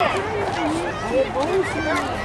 É bom, sim.